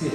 Sim.